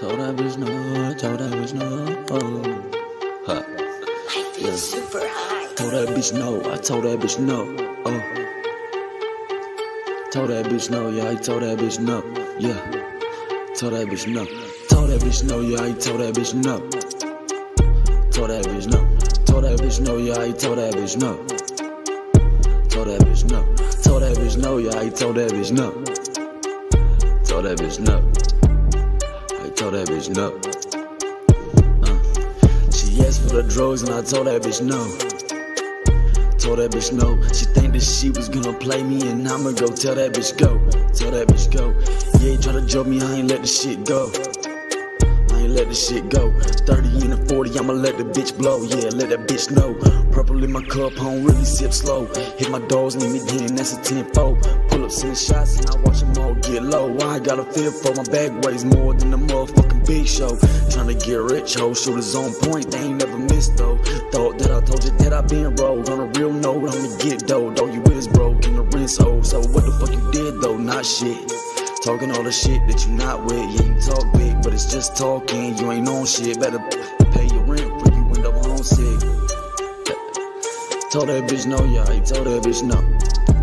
Told that bitch no, told that bitch no. Oh. Huh. I feel Yeah. super high. Told that bitch no, I told that bitch no. Oh. Told that bitch no, yeah, I told that bitch no. Yeah. Told that bitch no. Told that bitch no, yeah, I told that bitch no. Told that bitch no. Told that bitch no, yeah, I told that bitch no. Told that bitch no. Told that bitch no, yeah, I told that bitch no. Told that bitch no. Told that bitch no. Uh. She asked for the drugs and I told that bitch no. Told that bitch no. She think that she was gonna play me and I'ma go tell that bitch go. Tell that bitch go. Yeah, try to joke me, I ain't let the shit go. Let the shit go. 30 and a 40, I'ma let the bitch blow. Yeah, let that bitch know. Purple in my cup, I don't really sip slow. Hit my doors, need me again, that's a 10 4. Pull up, send shots, and I watch them all get low. I got a feel for my bag weighs more than the motherfucking big show. Tryna get rich, ho, shooters on point, they ain't never missed though. Thought that I told you that I been rolled on a real note, I'ma get dough. Though you is broke and the rent's old, so what the fuck you did though? Not shit. Talking all the shit that you not with, yeah, you talk it's just talking. You ain't on shit, better pay your rent before you end up homesick. Told that bitch no, yeah, I told that bitch no.